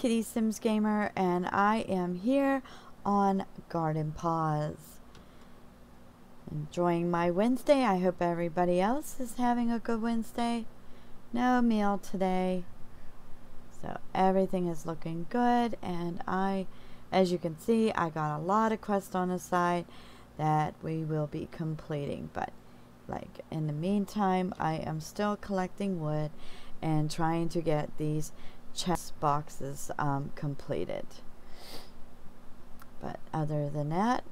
Kittie Sims Gamer and I am here on Garden Paws. Enjoying my Wednesday. I hope everybody else is having a good Wednesday. No meal today. So everything is looking good and I, as you can see, I got a lot of quests on the side that we will be completing. But like in the meantime, I am still collecting wood and trying to get these chest boxes um, completed. But other than that,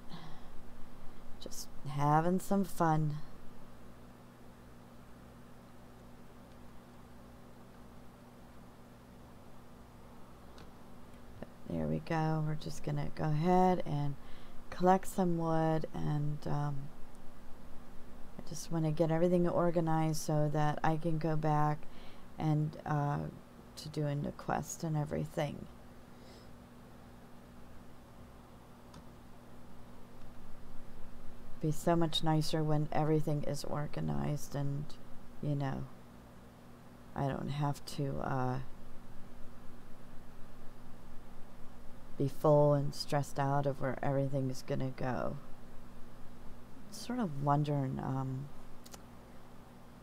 just having some fun. But there we go. We're just going to go ahead and collect some wood and um, I just want to get everything organized so that I can go back and uh, to doing the quest and everything. Be so much nicer when everything is organized and, you know, I don't have to uh, be full and stressed out of where everything is going to go. Sort of wondering um,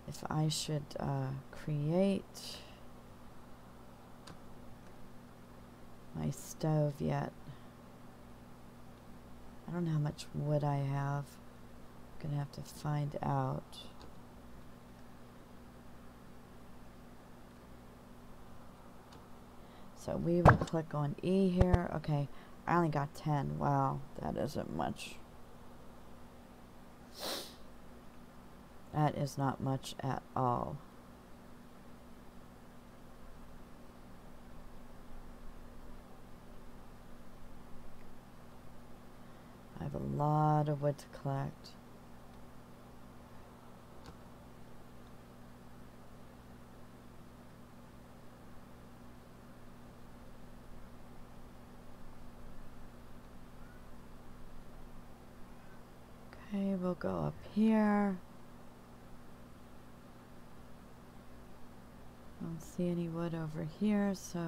if I should uh, create my stove yet. I don't know how much wood I have. I'm gonna have to find out. So we will click on E here. Okay, I only got 10. Wow, that isn't much. That is not much at all. A lot of wood to collect. Okay, we'll go up here. Don't see any wood over here, so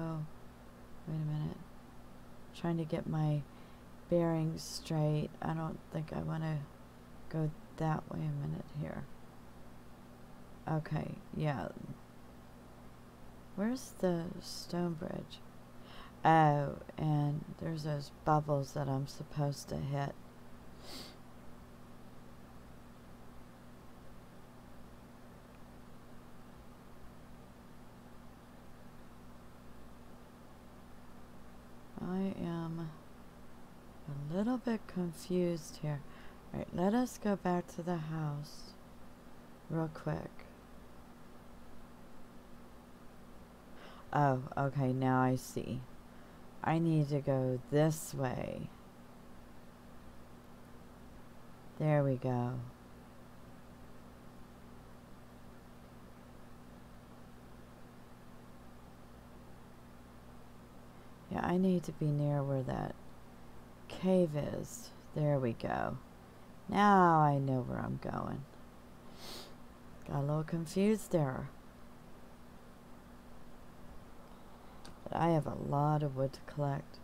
wait a minute. I'm trying to get my bearings straight. I don't think I want to go that way a minute here. Okay, yeah. Where's the stone bridge? Oh, and there's those bubbles that I'm supposed to hit. I am a little bit confused here. Alright, let us go back to the house real quick. Oh, okay, now I see. I need to go this way. There we go. Yeah, I need to be near where that cave is. There we go. Now I know where I'm going. Got a little confused there. But I have a lot of wood to collect.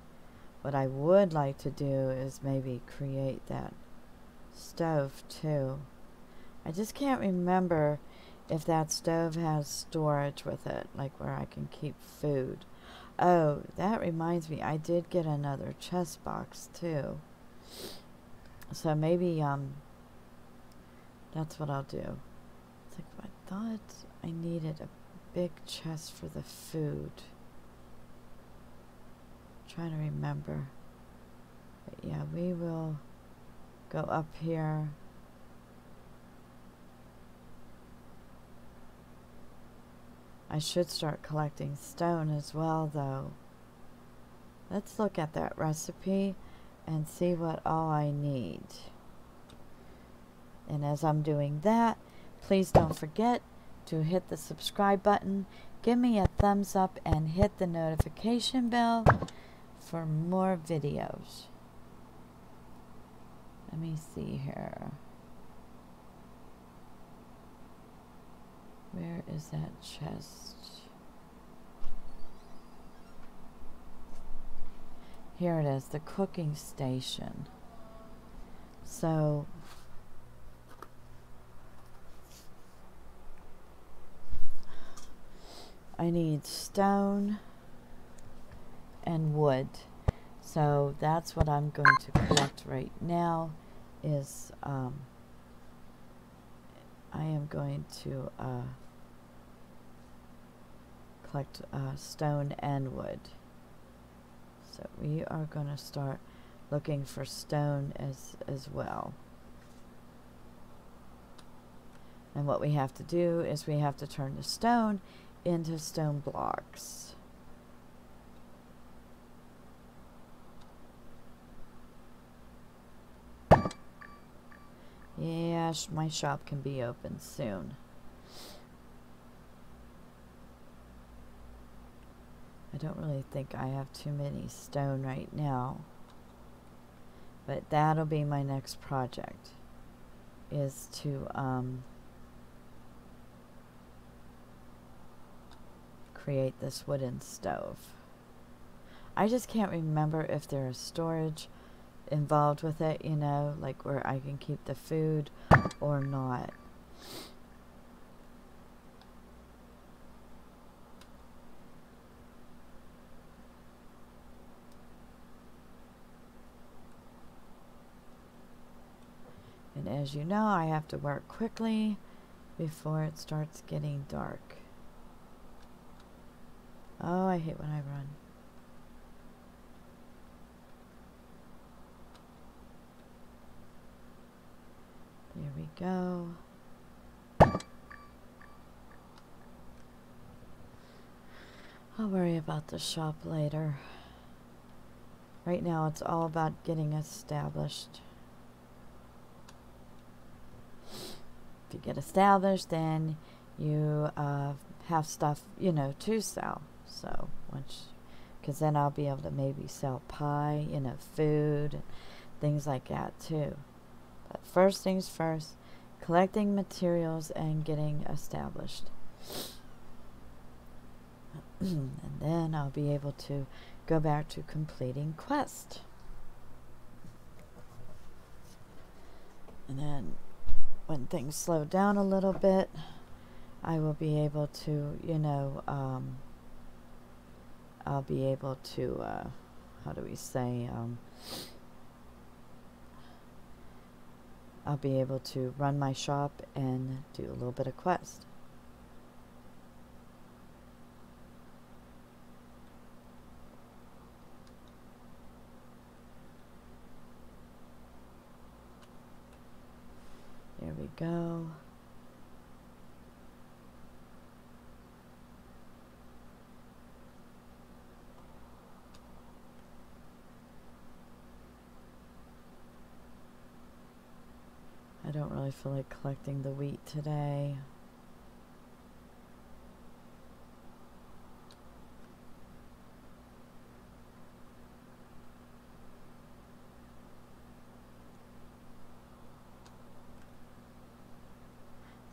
What I would like to do is maybe create that stove too. I just can't remember if that stove has storage with it, like where I can keep food. Oh, that reminds me, I did get another chest box too. So maybe um that's what I'll do. It's like I thought I needed a big chest for the food. I'm trying to remember. But yeah, we will go up here. I should start collecting stone as well, though. Let's look at that recipe and see what all I need. And as I'm doing that, please don't forget to hit the subscribe button, give me a thumbs up, and hit the notification bell for more videos. Let me see here. Where is that chest? here it is, the cooking station. So I need stone and wood. So that's what I'm going to collect right now is um, I am going to uh, collect uh, stone and wood. So we are going to start looking for stone as, as well. And what we have to do is we have to turn the stone into stone blocks. Yeah, my shop can be open soon. I don't really think I have too many stone right now. But that'll be my next project. Is to um, create this wooden stove. I just can't remember if there is storage involved with it, you know, like where I can keep the food or not. As you know, I have to work quickly before it starts getting dark. Oh, I hate when I run. There we go. I'll worry about the shop later. Right now it's all about getting established. If you get established, then you uh, have stuff, you know, to sell. So, once, because then I'll be able to maybe sell pie, you know, food, and things like that too. But first things first, collecting materials and getting established. and then I'll be able to go back to completing quest. And then when things slow down a little bit, I will be able to, you know, um, I'll be able to, uh, how do we say, um, I'll be able to run my shop and do a little bit of quest. There we go. I don't really feel like collecting the wheat today.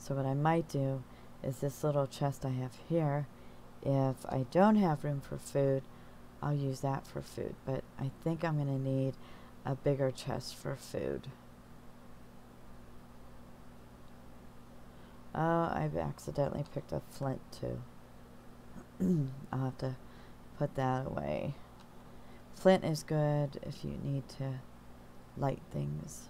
So what I might do is this little chest I have here, if I don't have room for food, I'll use that for food. But I think I'm going to need a bigger chest for food. Oh, I've accidentally picked up flint too. I'll have to put that away. Flint is good if you need to light things.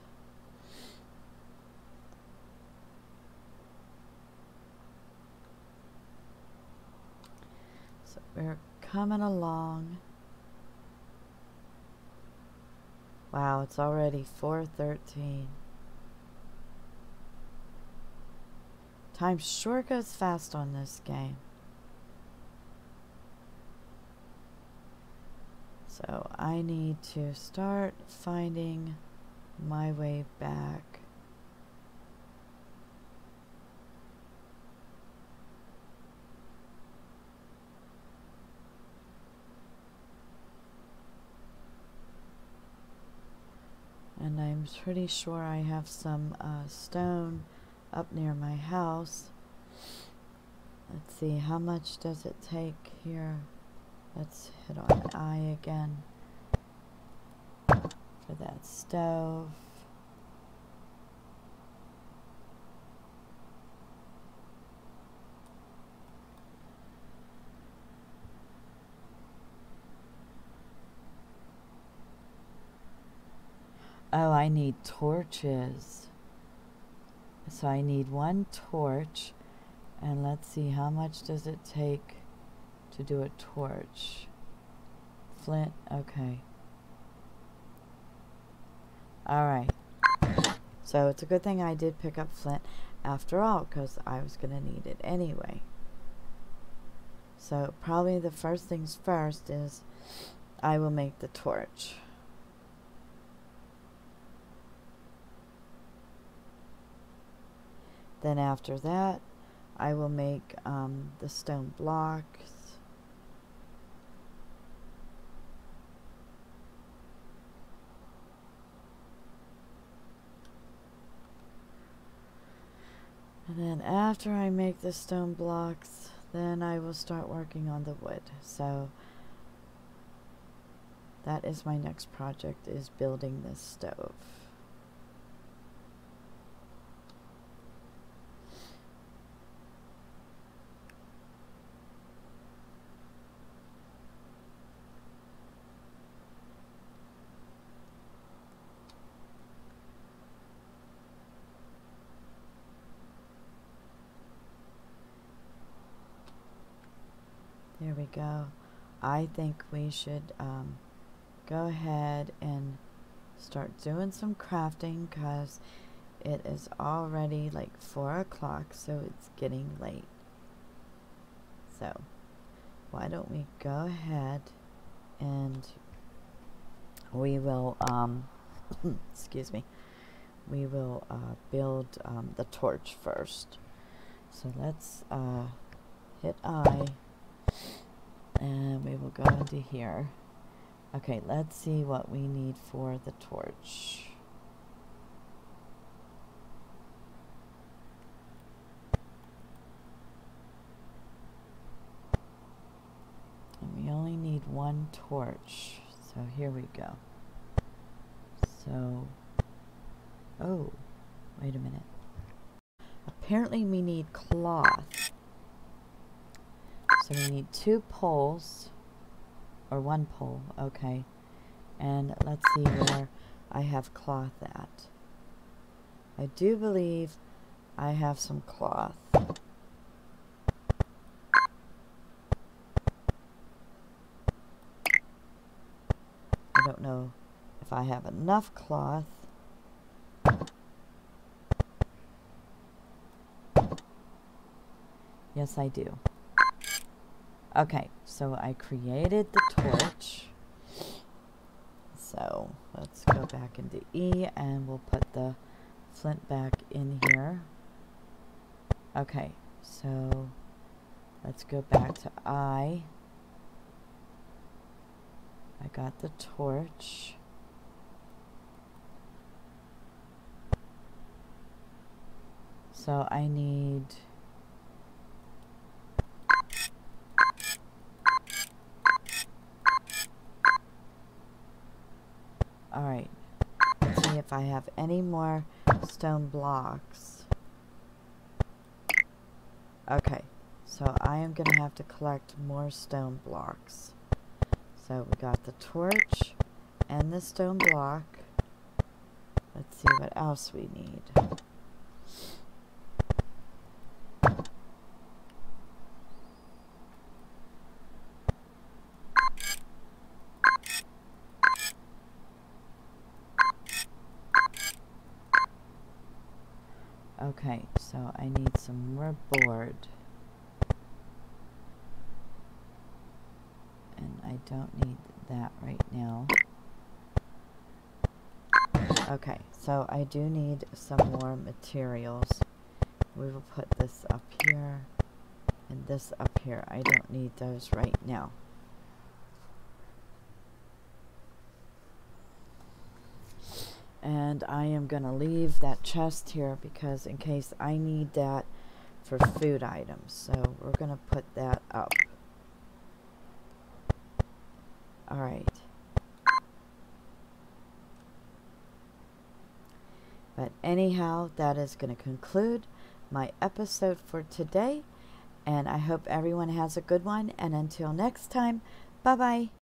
So we're coming along. Wow, it's already 413. Time sure goes fast on this game. So I need to start finding my way back. And I'm pretty sure I have some uh, stone up near my house. Let's see, how much does it take here? Let's hit on I again. for that stove. Oh, I need torches. So I need one torch. And let's see, how much does it take to do a torch? Flint, okay. Alright. So it's a good thing I did pick up flint after all, because I was going to need it anyway. So probably the first things first is I will make the torch. Then after that, I will make um, the stone blocks. And then after I make the stone blocks, then I will start working on the wood. So that is my next project is building this stove. There we go. I think we should um, go ahead and start doing some crafting because it is already like 4 o'clock, so it's getting late. So, why don't we go ahead and we will, um, excuse me, we will uh, build um, the torch first. So let's uh, hit I and we will go into here. Okay, let's see what we need for the torch. And we only need one torch. So here we go. So, oh, wait a minute. Apparently we need cloth. So we need two poles, or one pole, okay. And let's see where I have cloth at. I do believe I have some cloth. I don't know if I have enough cloth. Yes, I do. Okay, so I created the torch. So let's go back into E and we'll put the flint back in here. Okay, so let's go back to I. I got the torch. So I need Alright. Let's see if I have any more stone blocks. Okay. So I am going to have to collect more stone blocks. So we got the torch and the stone block. Let's see what else we need. Okay, so I need some more board. And I don't need that right now. Okay, so I do need some more materials. We will put this up here and this up here. I don't need those right now. And I am going to leave that chest here because in case I need that for food items. So we're going to put that up. Alright. But anyhow, that is going to conclude my episode for today. And I hope everyone has a good one. And until next time, bye bye.